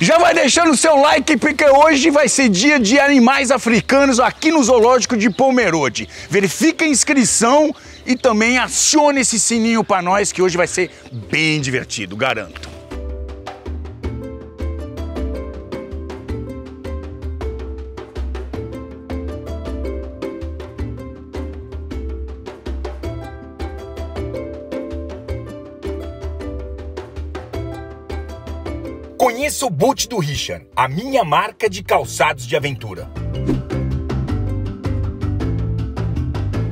Já vai deixando o seu like, porque hoje vai ser dia de animais africanos aqui no Zoológico de Pomerode. Verifica a inscrição e também acione esse sininho para nós, que hoje vai ser bem divertido, garanto. Conheça o boot do Richard, a minha marca de calçados de aventura.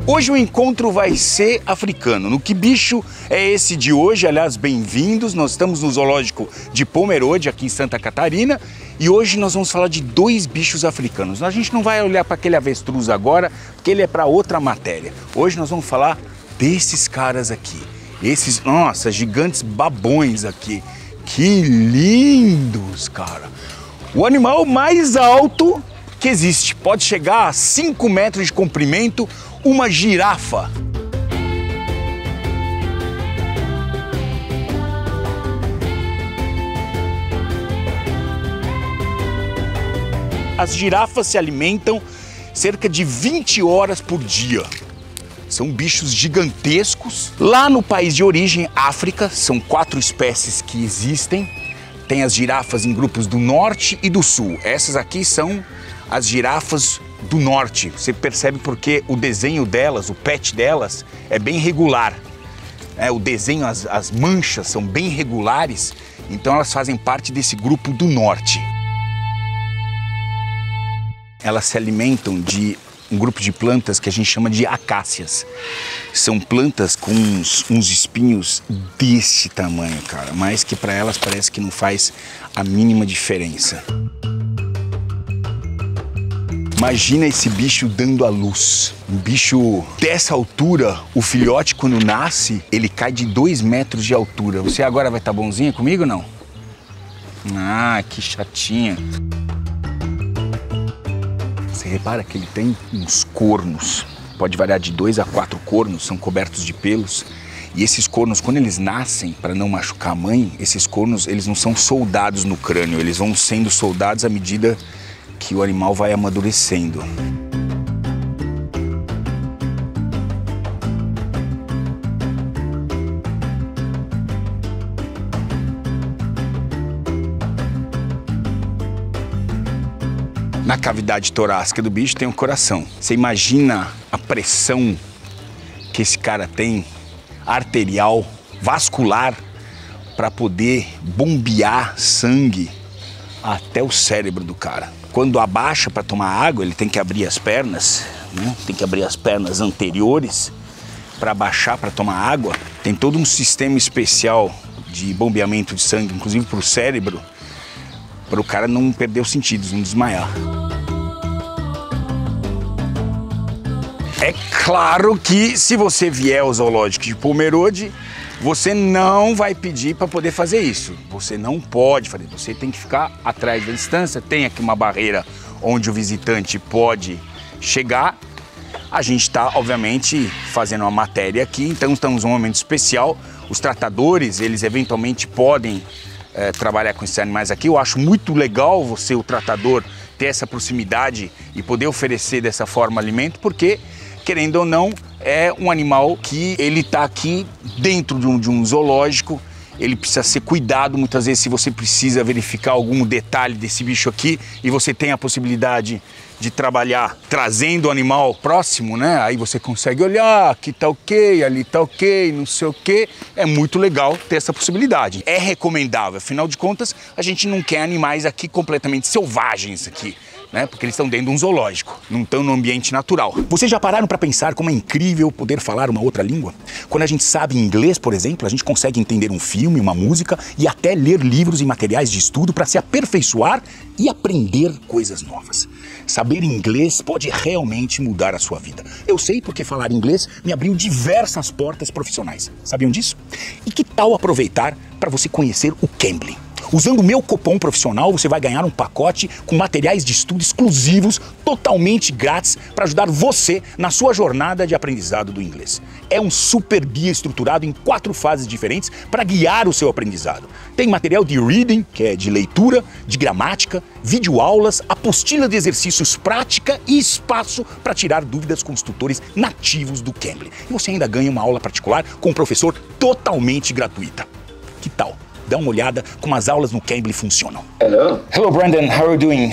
Hoje o encontro vai ser africano. No que bicho é esse de hoje? Aliás, bem-vindos. Nós estamos no zoológico de Pomerode, aqui em Santa Catarina, e hoje nós vamos falar de dois bichos africanos. A gente não vai olhar para aquele avestruz agora, porque ele é para outra matéria. Hoje nós vamos falar desses caras aqui. Esses, nossa, gigantes babões aqui. Que lindos, cara! O animal mais alto que existe. Pode chegar a 5 metros de comprimento, uma girafa. As girafas se alimentam cerca de 20 horas por dia. São bichos gigantescos. Lá no país de origem, África, são quatro espécies que existem. Tem as girafas em grupos do norte e do sul. Essas aqui são as girafas do norte. Você percebe porque o desenho delas, o pet delas, é bem regular. É, o desenho, as, as manchas são bem regulares, então elas fazem parte desse grupo do norte. Elas se alimentam de um grupo de plantas que a gente chama de acácias. São plantas com uns, uns espinhos desse tamanho, cara, mas que para elas parece que não faz a mínima diferença. Imagina esse bicho dando a luz. Um bicho dessa altura, o filhote quando nasce, ele cai de dois metros de altura. Você agora vai estar tá bonzinha comigo não? Ah, que chatinha. Você repara que ele tem uns cornos. Pode variar de dois a quatro cornos, são cobertos de pelos. E esses cornos, quando eles nascem, para não machucar a mãe, esses cornos, eles não são soldados no crânio, eles vão sendo soldados à medida que o animal vai amadurecendo. Na cavidade torácica do bicho tem um coração. Você imagina a pressão que esse cara tem, arterial, vascular, para poder bombear sangue até o cérebro do cara. Quando abaixa para tomar água, ele tem que abrir as pernas, né? tem que abrir as pernas anteriores para baixar para tomar água. Tem todo um sistema especial de bombeamento de sangue, inclusive para o cérebro, para o cara não perder os sentidos, não desmaiar. É claro que se você vier ao zoológico de Pomerode, você não vai pedir para poder fazer isso. Você não pode fazer. Você tem que ficar atrás da distância. Tem aqui uma barreira onde o visitante pode chegar. A gente está, obviamente, fazendo uma matéria aqui, então estamos num momento especial. Os tratadores, eles eventualmente podem é, trabalhar com esses animais aqui. Eu acho muito legal você, o tratador, ter essa proximidade e poder oferecer dessa forma alimento, porque, querendo ou não, é um animal que ele está aqui dentro de um, de um zoológico ele precisa ser cuidado. Muitas vezes, se você precisa verificar algum detalhe desse bicho aqui e você tem a possibilidade de trabalhar trazendo o animal próximo, né? Aí você consegue olhar, aqui tá ok, ali tá ok, não sei o que. É muito legal ter essa possibilidade. É recomendável, afinal de contas, a gente não quer animais aqui completamente selvagens aqui né? Porque eles estão dentro de um zoológico, não estão no ambiente natural. Vocês já pararam para pensar como é incrível poder falar uma outra língua? Quando a gente sabe inglês, por exemplo, a gente consegue entender um filme, uma música e até ler livros e materiais de estudo para se aperfeiçoar e aprender coisas novas. Saber inglês pode realmente mudar a sua vida. Eu sei porque falar inglês me abriu diversas portas profissionais. Sabiam disso? E que tal aproveitar para você conhecer o Cambly? Usando o meu cupom profissional, você vai ganhar um pacote com materiais de estudo exclusivos, totalmente grátis, para ajudar você na sua jornada de aprendizado do inglês. É um super guia estruturado em quatro fases diferentes para guiar o seu aprendizado. Tem material de reading, que é de leitura, de gramática, videoaulas, apostila de exercícios prática e espaço para tirar dúvidas com os tutores nativos do Cambly. E você ainda ganha uma aula particular com um professor totalmente gratuita. Que tal? Dá uma olhada como as aulas no Cambly funcionam. Hello. Hello Brandon, how are you doing?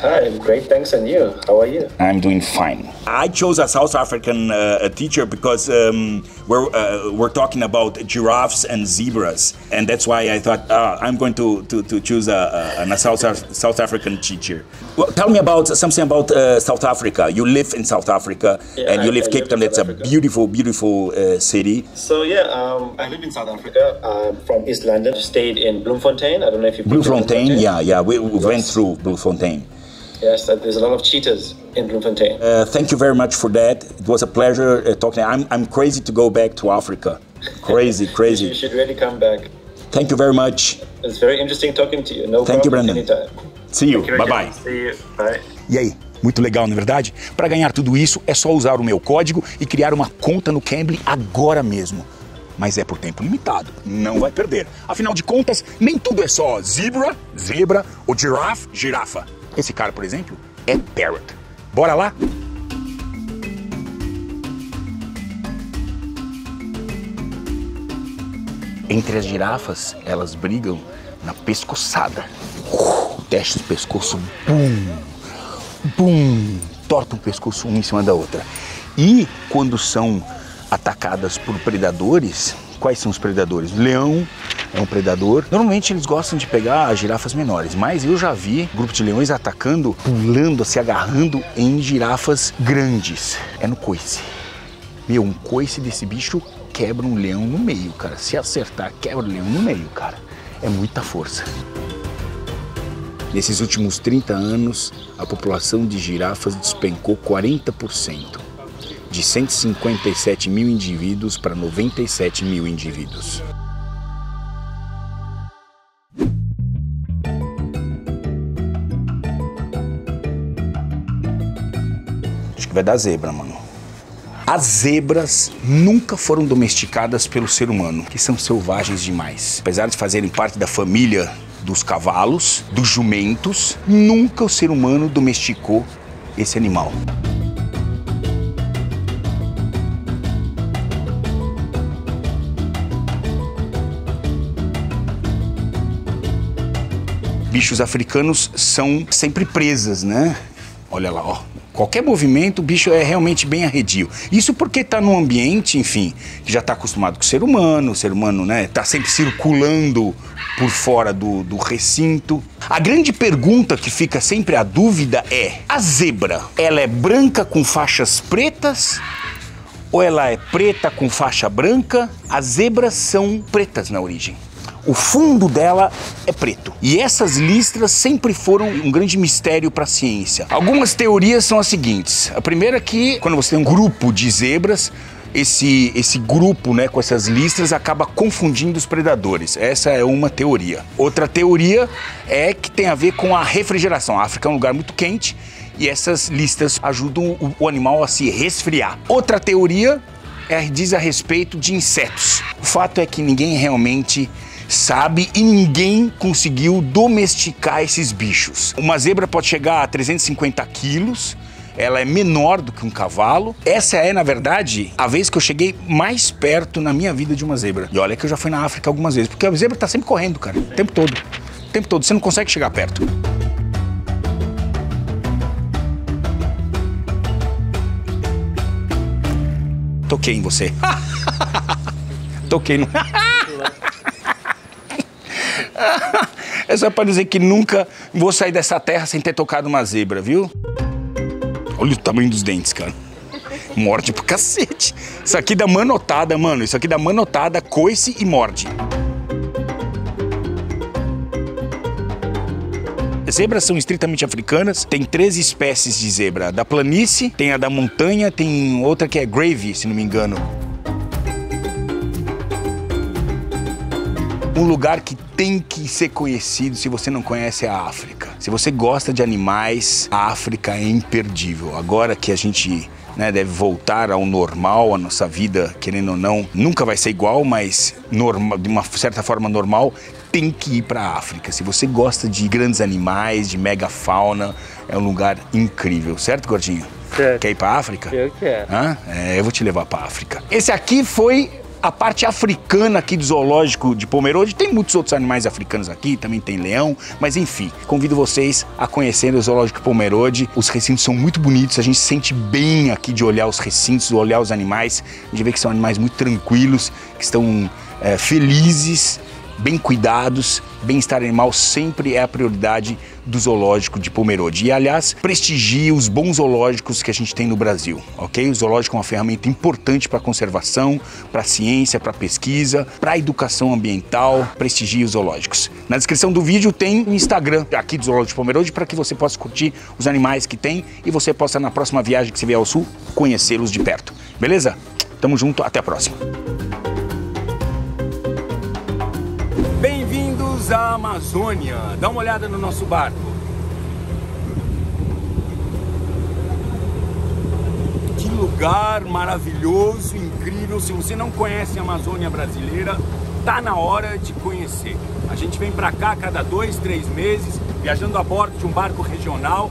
Hi, I'm great. Thanks. And you? How are you? I'm doing fine. I chose a South African uh, teacher because um, we're uh, we're talking about giraffes and zebras, and that's why I thought uh, I'm going to to, to choose a, a, a South South African teacher. Well, tell me about something about uh, South Africa. You live in South Africa, Yeah, and you I- live I Cape Town. That's a beautiful, beautiful uh, city. So yeah, um, I live in South Africa. I'm from East London. I Stayed in Bloemfontein. I don't know if you've been to Bloemfontein, yeah, yeah. We, we went through Bloemfontein. Yes, uh, there's a lot of cheetahs in Bloemfontein. Uh, thank you very much for that. It was a pleasure uh, talking. I'm, I'm crazy to go back to Africa. Crazy, you crazy. should really come back. Thank you very much. It's very interesting talking to you. No Thank you, problem. Brandon. Anytime. See you. You Bye bye. See you. Bye. E aí, muito legal, não é verdade? Para ganhar tudo isso é só usar o meu código e criar uma conta no Cambly agora mesmo. Mas é por tempo limitado, não vai perder. Afinal de contas, nem tudo é só zebra, zebra ou giraffe, girafa. Esse cara, por exemplo, é parrot. Bora lá? Entre as girafas, elas brigam na pescoçada. Deixa o pescoço, bum, bum, torta o pescoço uma em cima da outra. E quando são atacadas por predadores, quais são os predadores? Leão é um predador. Normalmente eles gostam de pegar as girafas menores, mas eu já vi grupo de leões atacando, pulando, se agarrando em girafas grandes. É no coice. Meu, um coice desse bicho quebra um leão no meio, cara. Se acertar, quebra o leão no meio, cara. É muita força. Nesses últimos 30 anos, a população de girafas despencou 40%, de 157 mil indivíduos para 97 mil indivíduos. Que vai dar zebra, mano. As zebras nunca foram domesticadas pelo ser humano, que são selvagens demais. Apesar de fazerem parte da família dos cavalos, dos jumentos, nunca o ser humano domesticou esse animal. Bichos africanos são sempre presas, né? Olha lá, ó. Qualquer movimento, o bicho é realmente bem arredio. Isso porque está num ambiente, enfim, que já está acostumado com o ser humano, o ser humano, né, está sempre circulando por fora do, do recinto. A grande pergunta que fica sempre a dúvida é: a zebra, ela é branca com faixas pretas ou ela é preta com faixa branca? As zebras são pretas na origem. O fundo dela é preto. E essas listras sempre foram um grande mistério para a ciência. Algumas teorias são as seguintes. A primeira é que quando você tem um grupo de zebras, esse, esse grupo né, com essas listras acaba confundindo os predadores. Essa é uma teoria. Outra teoria é que tem a ver com a refrigeração. A África é um lugar muito quente e essas listras ajudam o, o animal a se resfriar. Outra teoria é, diz a respeito de insetos. O fato é que ninguém realmente sabe e ninguém conseguiu domesticar esses bichos. Uma zebra pode chegar a 350 quilos. Ela é menor do que um cavalo. Essa é, na verdade, a vez que eu cheguei mais perto na minha vida de uma zebra. E olha que eu já fui na África algumas vezes, porque a zebra tá sempre correndo, cara, o tempo todo. O tempo todo, você não consegue chegar perto. Toquei em você. Toquei no. É só pra dizer que nunca vou sair dessa terra sem ter tocado uma zebra, viu? Olha o tamanho dos dentes, cara. Morde pro cacete. Isso aqui dá manotada, mano. Isso aqui dá manotada, coice e morde. Zebras são estritamente africanas. Tem três espécies de zebra. Da planície, tem a da montanha, tem outra que é gravy, se não me engano. Um lugar que tem que ser conhecido se você não conhece a África. Se você gosta de animais, a África é imperdível. Agora que a gente né, deve voltar ao normal, a nossa vida, querendo ou não, nunca vai ser igual, mas normal, de uma certa forma normal, tem que ir para a África. Se você gosta de grandes animais, de megafauna, é um lugar incrível, certo, gordinho? Certo. Quer ir para a África? Eu quero. Hã? É, eu vou te levar para a África. Esse aqui foi a parte africana aqui do zoológico de Pomerode. Tem muitos outros animais africanos aqui, também tem leão, mas enfim, convido vocês a conhecerem o zoológico Pomerode. Os recintos são muito bonitos, a gente se sente bem aqui de olhar os recintos, olhar os animais. Gente vê que são animais muito tranquilos, que estão é, felizes bem cuidados, bem-estar animal sempre é a prioridade do zoológico de Pomerode. E, aliás, prestigie os bons zoológicos que a gente tem no Brasil, ok? O zoológico é uma ferramenta importante para a conservação, para a ciência, para a pesquisa, para a educação ambiental. Prestigie os zoológicos. Na descrição do vídeo tem o Instagram aqui do Zoológico de Pomerode para que você possa curtir os animais que tem e você possa, na próxima viagem que você vier ao sul, conhecê-los de perto. Beleza? Tamo junto, até a próxima. À Amazônia. Dá uma olhada no nosso barco. Que lugar maravilhoso, incrível. Se você não conhece a Amazônia brasileira, tá na hora de conhecer. A gente vem para cá cada dois, três meses, viajando a bordo de um barco regional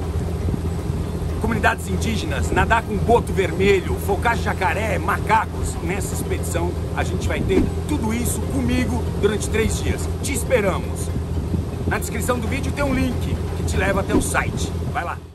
comunidades indígenas, nadar com boto vermelho, focar jacaré, macacos. Nessa expedição a gente vai ter tudo isso comigo durante três dias. Te esperamos. Na descrição do vídeo tem um link que te leva até o site. Vai lá.